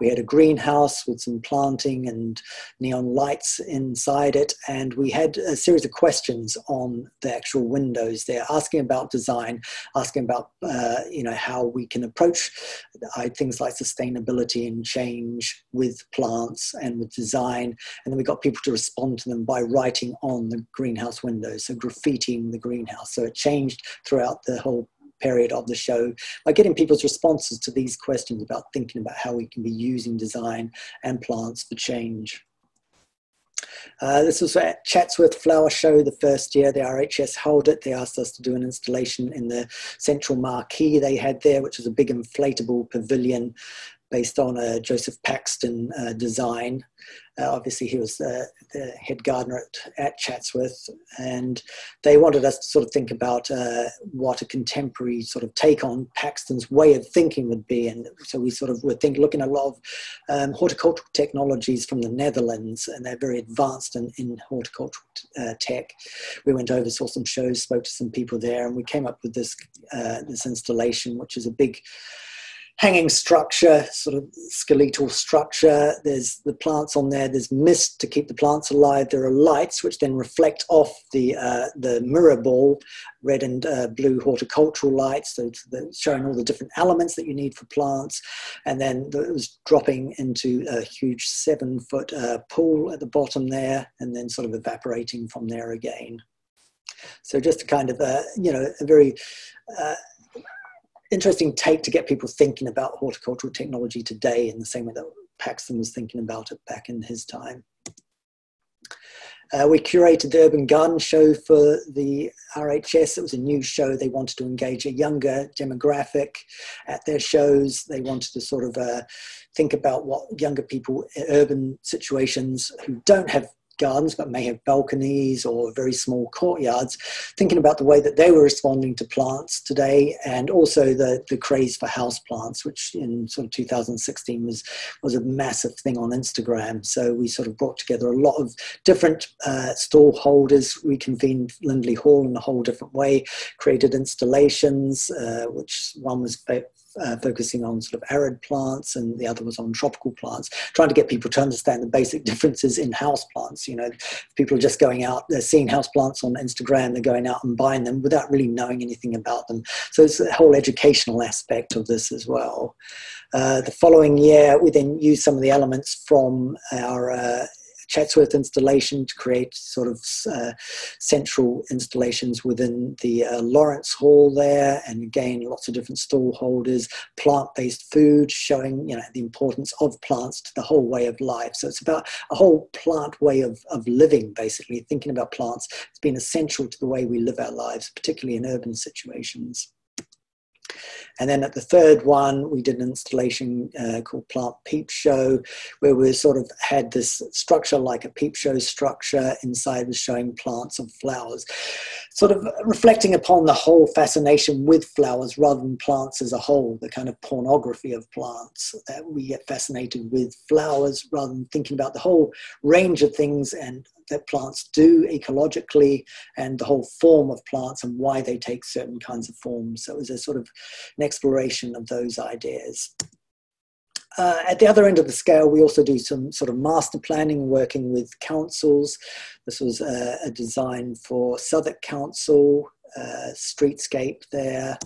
We had a greenhouse with some planting and neon lights inside it, and we had a series of questions on the actual windows there, asking about design, asking about uh, you know how we can approach uh, things like sustainability and change with plants and with design, and then we got people to respond to them by writing on the greenhouse windows, so graffitiing the greenhouse. So it changed throughout the whole period of the show by getting people's responses to these questions about thinking about how we can be using design and plants for change. Uh, this was at Chatsworth Flower Show the first year the RHS held it. They asked us to do an installation in the central marquee they had there, which was a big inflatable pavilion based on a Joseph Paxton uh, design. Uh, obviously, he was the, the head gardener at, at, Chatsworth, and they wanted us to sort of think about uh, what a contemporary sort of take on Paxton's way of thinking would be. And so we sort of were think, looking at a lot of um, horticultural technologies from the Netherlands, and they're very advanced in, in horticultural uh, tech. We went over, saw some shows, spoke to some people there, and we came up with this uh, this installation, which is a big hanging structure, sort of skeletal structure. There's the plants on there. There's mist to keep the plants alive. There are lights which then reflect off the uh, the mirror ball, red and uh, blue horticultural lights, so showing all the different elements that you need for plants. And then it was dropping into a huge seven foot uh, pool at the bottom there, and then sort of evaporating from there again. So just a kind of a you know a very uh, interesting take to get people thinking about horticultural technology today in the same way that Paxton was thinking about it back in his time. Uh, we curated the Urban Garden Show for the RHS. It was a new show. They wanted to engage a younger demographic at their shows. They wanted to sort of uh, think about what younger people, in urban situations who don't have gardens but may have balconies or very small courtyards, thinking about the way that they were responding to plants today and also the, the craze for house plants, which in sort of 2016 was, was a massive thing on Instagram. So we sort of brought together a lot of different uh, stall holders, reconvened Lindley Hall in a whole different way, created installations, uh, which one was uh, focusing on sort of arid plants and the other was on tropical plants, trying to get people to understand the basic *laughs* differences in house plants. You know, people are just going out, they're seeing house plants on Instagram, they're going out and buying them without really knowing anything about them. So it's a whole educational aspect of this as well. Uh, the following year, we then used some of the elements from our uh, Chatsworth installation to create sort of uh, central installations within the uh, Lawrence Hall there, and again, lots of different stall holders, plant-based food, showing you know the importance of plants to the whole way of life. So it's about a whole plant way of, of living, basically, thinking about plants. It's been essential to the way we live our lives, particularly in urban situations. And then at the third one, we did an installation uh, called Plant Peep Show, where we sort of had this structure like a peep show structure. Inside was showing plants and flowers, sort of reflecting upon the whole fascination with flowers rather than plants as a whole, the kind of pornography of plants. That we get fascinated with flowers rather than thinking about the whole range of things and that plants do ecologically and the whole form of plants and why they take certain kinds of forms. So it was a sort of an exploration of those ideas. Uh, at the other end of the scale, we also do some sort of master planning, working with councils. This was a, a design for Southwark Council, uh, streetscape there,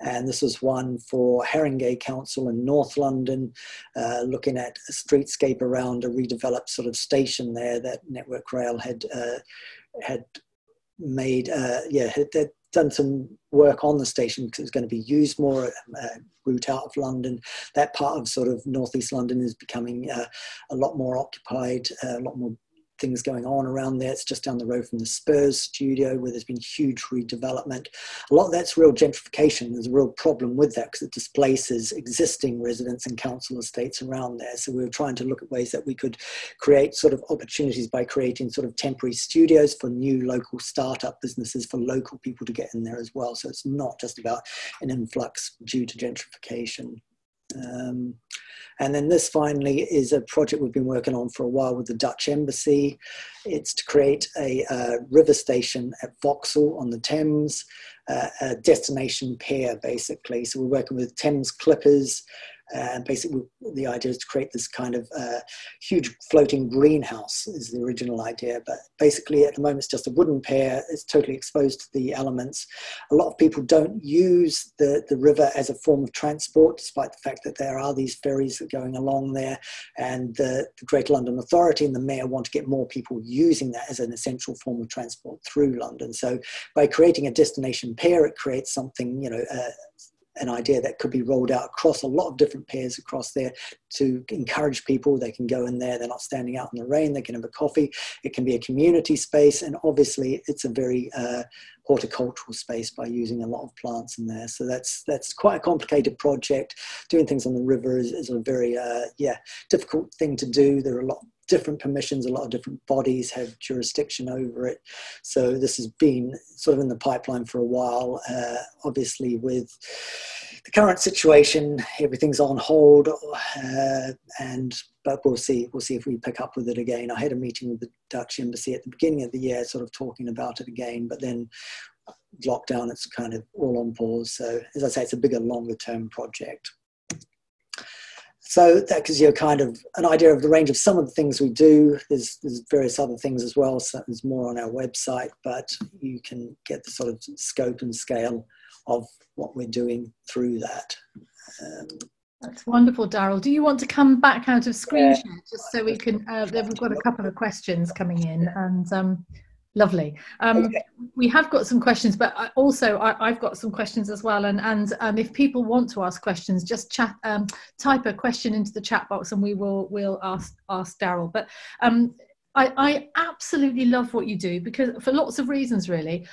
and this was one for Haringey Council in North London, uh, looking at a streetscape around a redeveloped sort of station there that Network Rail had uh, had made. Uh, yeah, had, had, done some work on the station because it was going to be used more. Uh, route out of London, that part of sort of northeast London is becoming uh, a lot more occupied, uh, a lot more things going on around there. It's just down the road from the Spurs studio where there's been huge redevelopment. A lot of that's real gentrification. There's a real problem with that because it displaces existing residents and council estates around there. So we were trying to look at ways that we could create sort of opportunities by creating sort of temporary studios for new local startup businesses for local people to get in there as well. So it's not just about an influx due to gentrification. Um, and then this finally is a project we've been working on for a while with the Dutch Embassy. It's to create a uh, river station at Vauxhall on the Thames, uh, a destination pier basically. So we're working with Thames Clippers, and basically, the idea is to create this kind of uh, huge floating greenhouse, is the original idea. But basically, at the moment, it's just a wooden pier. It's totally exposed to the elements. A lot of people don't use the, the river as a form of transport, despite the fact that there are these ferries going along there. And the, the Greater London Authority and the Mayor want to get more people using that as an essential form of transport through London. So by creating a destination pier, it creates something, you know, uh, an idea that could be rolled out across a lot of different piers across there to encourage people. They can go in there, they're not standing out in the rain, they can have a coffee. It can be a community space, and obviously, it's a very uh, horticultural space by using a lot of plants in there. So that's that's quite a complicated project. Doing things on the river is, is a very uh, yeah difficult thing to do. There are a lot different permissions, a lot of different bodies have jurisdiction over it. So this has been sort of in the pipeline for a while. Uh, obviously, with the current situation, everything's on hold, uh, and but we'll see. We'll see if we pick up with it again. I had a meeting with the Dutch embassy at the beginning of the year, sort of talking about it again, but then lockdown, it's kind of all on pause. So as I say, it's a bigger, longer term project. So that gives you a kind of an idea of the range of some of the things we do. There's, there's various other things as well. So there's more on our website, but you can get the sort of scope and scale of what we're doing through that. Um, that's wonderful, Darryl. Do you want to come back out of screen yeah. share just so we can? Uh, we've got a couple of questions coming in, and um, Lovely. Um, okay. We have got some questions, but also I, have got some questions as well. And and um, if people want to ask questions, just chat, um, type a question into the chat box, and we will we'll ask ask Darryl. But um, I, I absolutely love what you do because for lots of reasons, really.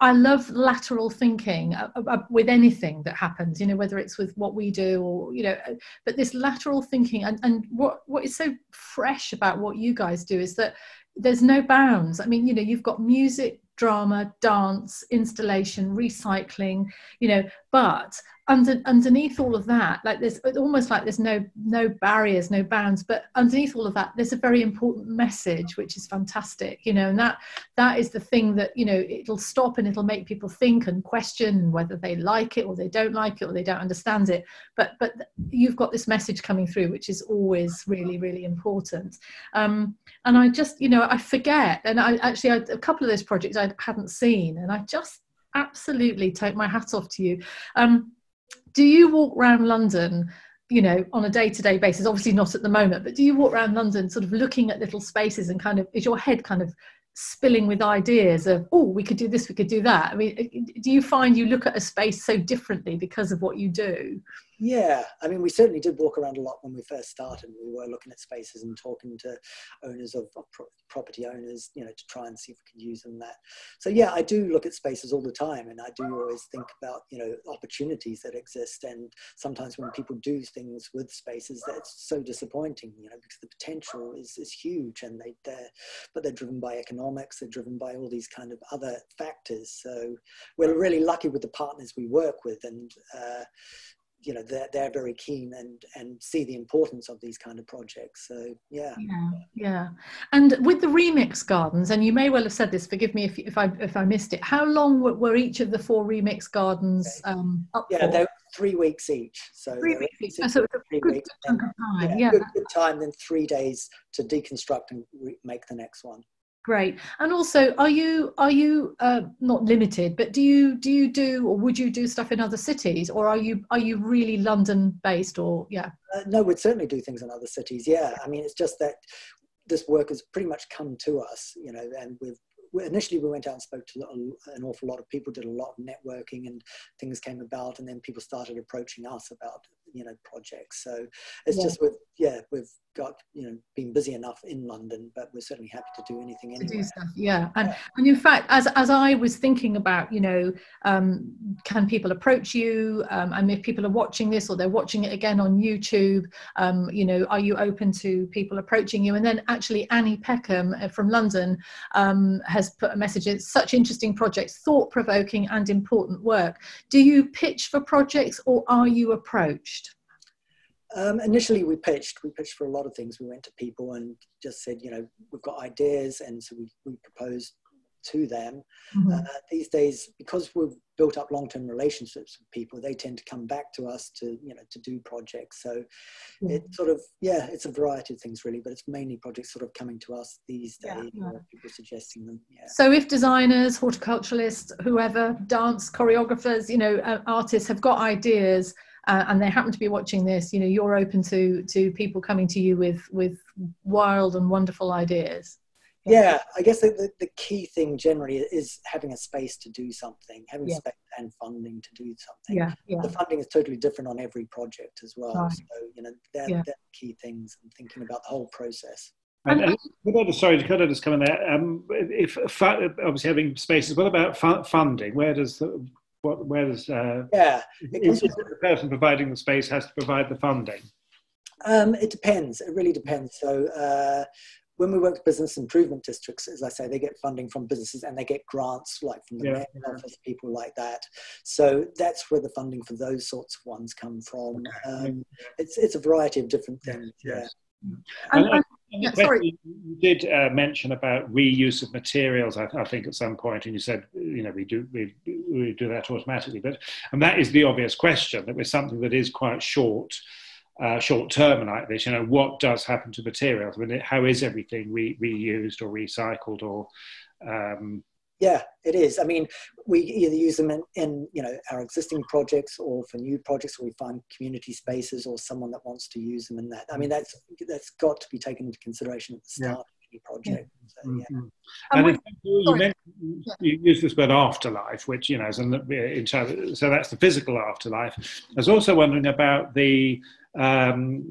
I love lateral thinking uh, uh, uh, with anything that happens, you know, whether it's with what we do or, you know, but this lateral thinking and, and what, what is so fresh about what you guys do is that there's no bounds. I mean, you know, you've got music, drama, dance, installation, recycling, you know, but under, underneath all of that, like there's almost like there's no no barriers, no bounds, but underneath all of that, there's a very important message, which is fantastic, you know, and that that is the thing that you know it'll stop and it'll make people think and question whether they like it or they don't like it or they don't understand it. But but you've got this message coming through, which is always really really important. Um, and I just you know I forget, and I actually I, a couple of those projects hadn't seen, and I just absolutely take my hat off to you. Um, do you walk around London, you know, on a day to day basis? Obviously, not at the moment, but do you walk around London sort of looking at little spaces and kind of, is your head kind of spilling with ideas of, oh, we could do this, we could do that? I mean, do you find you look at a space so differently because of what you do? Yeah, I mean, we certainly did walk around a lot when we first started. We were looking at spaces and talking to owners of, of pro- property owners, you know, to try and see if we could use them. That, so yeah, I do look at spaces all the time, and I do always think about you know opportunities that exist. And sometimes when people do things with spaces, that's so disappointing, you know, because the potential is is huge, and they they're but they're driven by economics, they're driven by all these kind of other factors. So we're really lucky with the partners we work with, and uh, you know they're, they're very keen and and see the importance of these kind of projects so yeah yeah yeah and with the remix gardens and you may well have said this forgive me if, if i if i missed it how long were, were each of the four remix gardens okay. um up yeah for? they're three weeks each so three weeks each. so it's a good weeks, chunk of time yeah, yeah. Good, good time then three days to deconstruct and re- make the next one Great. And also, are you are you uh, not limited, but do you do you do or would you do stuff in other cities, or are you are you really London based, or yeah? Uh, no, we'd certainly do things in other cities. Yeah, I mean, it's just that this work has pretty much come to us, you know, and we've initially we went out and spoke to an awful lot of people, did a lot of networking, and things came about, and then people started approaching us about you know projects. So it's yeah. just with yeah we've got you know been busy enough in London, but we're certainly happy to do anything anywhere. Do stuff, yeah. And yeah. and in fact, as as I was thinking about you know um, can people approach you, um, and if people are watching this or they're watching it again on YouTube, um, you know, are you open to people approaching you? And then actually Annie Peckham uh, from London um, has put a message. It's such interesting projects, thought provoking and important work. Do you pitch for projects or are you approached? Um, initially, we pitched. We pitched for a lot of things. We went to people and just said, you know, we've got ideas, and so we, we proposed to them. Mhm. Uh, these days, because we've built up long-term relationships with people, they tend to come back to us to, you know, to do projects. So Yeah. it sort of, yeah, it's a variety of things really, but it's mainly projects sort of coming to us these days. yeah. or People suggesting them. Yeah. So if designers, horticulturalists, whoever, dance choreographers, you know, uh, artists have got ideas uh, and they happen to be watching this, you know, you're open to to people coming to you with with wild and wonderful ideas. Yeah, I guess the, the, the key thing generally is having a space to do something, having Yeah. space and funding to do something. Yeah, yeah. The funding is totally different on every project as well. Right. So, you know, they're, Yeah. they're key things and thinking about the whole process. And, and could I sorry, could I just come in there? Um, if fu- obviously having spaces, what about fu- funding? Where does the, what, where does uh, Yeah, it is, is the person providing the space has to provide the funding? Um, it depends. It really depends. So uh, when we work with business improvement districts, as I say, they get funding from businesses and they get grants like from the Yeah, mayor's office, people like that. So that's where the funding for those sorts of ones come from. Um, it's it's a variety of different things. yes. And- And- and- and yeah, sorry. You did uh, mention about reuse of materials, I, I think, at some point, and you said, you know, we do we, we do that automatically, but and that is the obvious question that with something that is quite short, uh, short term like this, you know, what does happen to materials? I mean, how is everything re- reused or recycled or um, Yeah, it is. I mean, we either use them in, in you know our existing projects or for new projects, or we find community spaces or someone that wants to use them in that. I mean, that's that's got to be taken into consideration at the Yeah. start of any project. So, yeah. Mhm. And And we- in fact, you, mentioned, you use this word afterlife, which you know, is in, in terms, so that's the physical afterlife. I was also wondering about the um,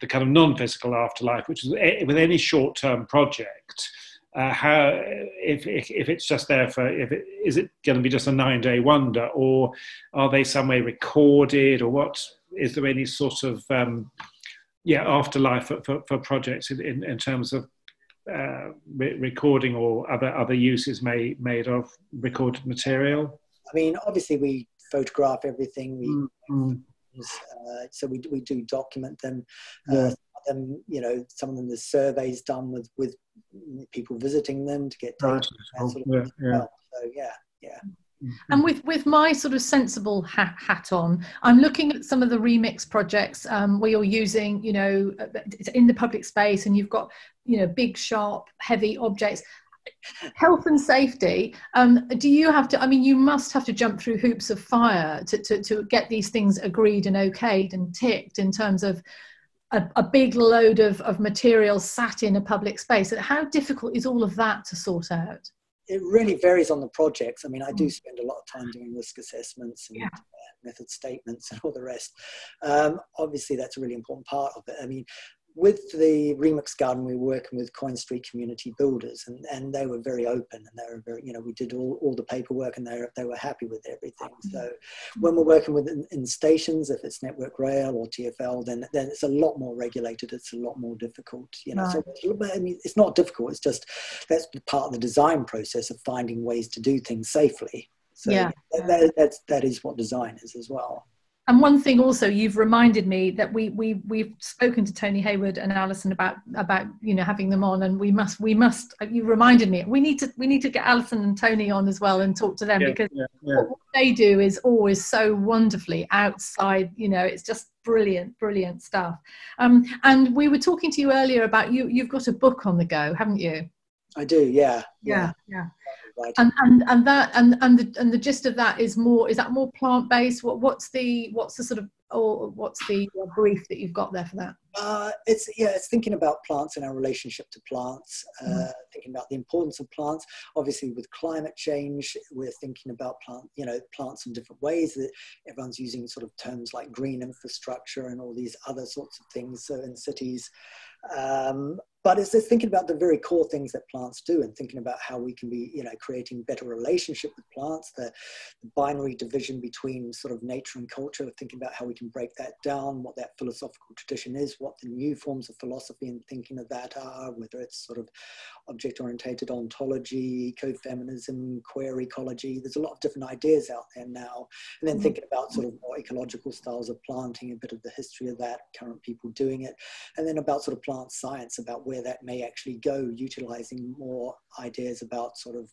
the kind of non-physical afterlife, which is with any short-term project. Uh, how if, if if it's just there for if it is it going to be just a nine-day wonder, or are they some way recorded, or what is there any sort of um, yeah afterlife for, for, for projects in, in, in terms of uh, re- recording or other other uses may, made of recorded material. I mean, obviously we photograph everything. We Mm, uh, so we we do document them. Yeah. Of them, you know, some of them the surveys done with with people visiting them to get data. that sort of yeah, yeah. well. So yeah, yeah. And with, with my sort of sensible hat, hat on, I'm looking at some of the remix projects um, where you're using, you know, uh, it's in the public space and you've got, you know, big, sharp, heavy objects. Health and safety, um, do you have to, I mean, you must have to jump through hoops of fire to, to, to get these things agreed and okayed and ticked in terms of a, a big load of, of materials sat in a public space. How difficult is all of that to sort out? it really varies on the projects. I mean, I do Mm. spend a lot of time doing risk assessments and Yeah. uh, method statements and all the rest. Um, obviously, that's a really important part of it. I mean, with the Remix Garden, we were working with Coin Street Community Builders, and, and they were very open, and they were very, you know, we did all, all the paperwork, and they were, they were happy with everything. Mm-hmm. So, when we're working with in, in stations, if it's Network Rail or TFL, then then it's a lot more regulated. It's a lot more difficult, you know. So, I mean, it's not difficult. It's just that's part of the design process of finding ways to do things safely. So Yeah. that, that, that's, that is what design is as well. And one thing also, you've reminded me that we we we've spoken to Tony Heywood and Alison about about you know having them on, and we must we must. You reminded me we need to we need to get Alison and Tony on as well and talk to them Yeah, because yeah, yeah. what they do is always so wonderfully outside. You know, it's just brilliant, brilliant stuff. Um, and we were talking to you earlier about you. You've got a book on the go, haven't you? I do, yeah. Yeah, yeah. And and and that and and the and the gist of that is more is that more plant based? What what's the what's the sort of or what's the uh, brief that you've got there for that? Uh, it's yeah, it's thinking about plants and our relationship to plants. Uh, Mhm. Thinking about the importance of plants. Obviously, with climate change, we're thinking about plant, you know, plants in different ways. That everyone's using sort of terms like green infrastructure and all these other sorts of things so in cities. Um, but it's just thinking about the very core things that plants do and thinking about how we can be, you know, creating better relationship with plants. The, the binary division between sort of nature and culture. Thinking about how we can break that down, what that philosophical tradition is, what the new forms of philosophy and thinking of that are, whether it's sort of object-orientated ontology, ecofeminism, queer ecology. There's a lot of different ideas out there now. And then mm-hmm. thinking about sort of more ecological styles of planting, a bit of the history of that, current people doing it, and then about sort of plant science, about where that may actually go, utilizing more ideas about sort of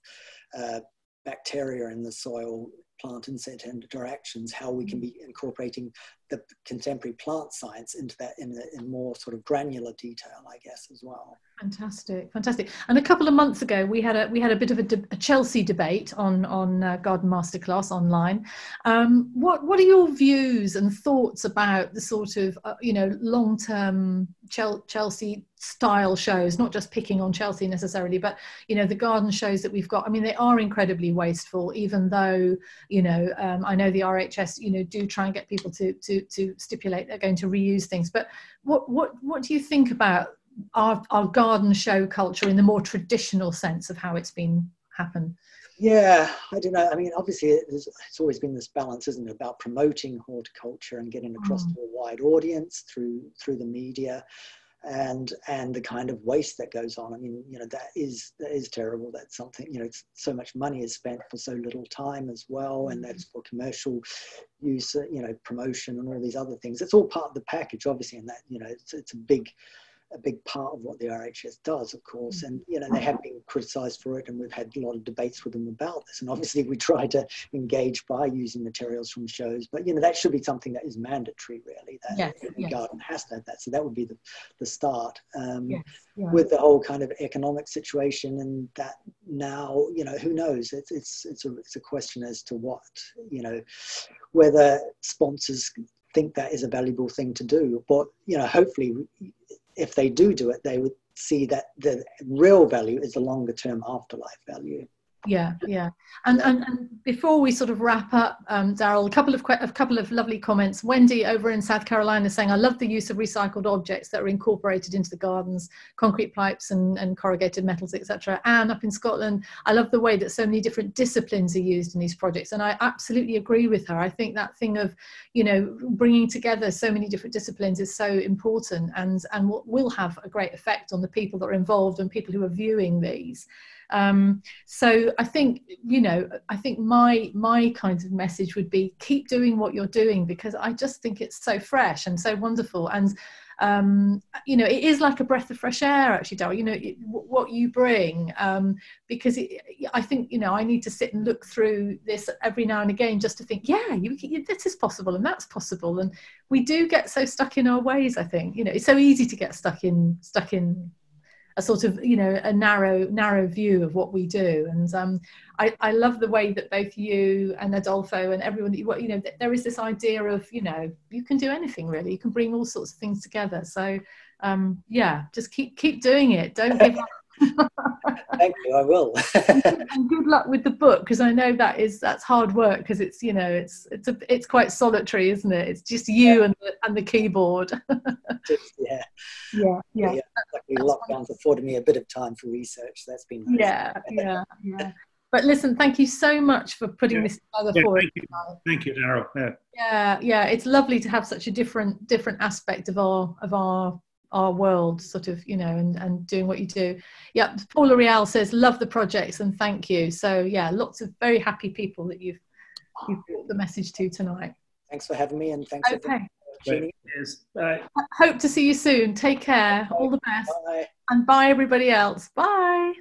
uh, bacteria in the soil, plant insect interactions, how we can be incorporating the contemporary plant science into that in, in more sort of granular detail, I guess, as well. Fantastic, fantastic. And a couple of months ago, we had a we had a bit of a, de- a Chelsea debate on on uh, Garden Masterclass online. Um, what what are your views and thoughts about the sort of uh, you know long term Chel- Chelsea style shows? Not just picking on Chelsea necessarily, but you know the garden shows that we've got. I mean, they are incredibly wasteful. Even though you know um, I know the RHS you know do try and get people to to to stipulate they're going to reuse things. But what what what do you think about our, our garden show culture in the more traditional sense of how it's been happen? Yeah, I don't know. I mean, obviously, it's, it's always been this balance, isn't it, about promoting horticulture and getting across mm. to a wide audience through through the media, and and the kind of waste that goes on. I mean, you know, that is that is terrible. That's something. You know, so much money is spent for so little time as well, and that's mm-hmm. for commercial use. You know, promotion and all these other things. It's all part of the package, obviously, and that you know, it's it's a big a big part of what the RHS does, of course. And, you know, they have been criticised for it and we've had a lot of debates with them about this. And obviously we try to engage by using materials from shows, but, you know, that should be something that is mandatory, really. That yes, the yes. garden has to have that. So that would be the, the start. Um, yes. With the whole kind of economic situation and that now, you know, who knows? It's, it's, it's, a, it's a question as to what, you know, whether sponsors think that is a valuable thing to do. But, you know, hopefully if they do do it, they would see that the real value is the longer term afterlife value yeah yeah. And, and and before we sort of wrap up um, darryl a couple of a couple of lovely comments. Wendy over in south carolina saying i love the use of recycled objects that are incorporated into the gardens concrete pipes and, and corrugated metals etc and up in scotland i love the way that so many different disciplines are used in these projects and i absolutely agree with her. I think that thing of you know bringing together so many different disciplines is so important and and will have a great effect on the people that are involved and people who are viewing these um, so I think, you know, I think my my kind of message would be keep doing what you're doing because I just think it's so fresh and so wonderful. And um, you know, it is like a breath of fresh air, actually, Darryl. You know, it, what you bring, um, because it, I think you know I need to sit and look through this every now and again just to think, yeah, you, you, this is possible and that's possible, and we do get so stuck in our ways. I think you know it's so easy to get stuck in stuck in a sort of you know a narrow narrow view of what we do. And um, I, I love the way that both you and Adolfo and everyone that you you know there is this idea of you know you can do anything really. You can bring all sorts of things together. So um, yeah just keep keep doing it. Don't give up *laughs* Thank you. I will. *laughs* and good luck with the book because I know that is that's hard work because it's you know it's it's a it's quite solitary, isn't it? It's just you yeah. and the, and the keyboard. *laughs* just, yeah. Yeah. Yeah. yeah. Luckily, lockdown's afforded me a bit of time for research. That's been nice. Yeah. Yeah. Yeah. But listen, thank you so much for putting yeah. this together yeah, for thank you. Thank you, Darryl. Yeah. yeah, yeah, it's lovely to have such a different different aspect of our of our our world sort of you know and, and doing what you do. Yeah paula real says love the projects and thank you. So yeah lots of very happy people that you've you've brought the message to tonight. Thanks for having me and thanks okay. for Bye. hope to see you soon. Take care. All the best. Bye. and bye everybody else. Bye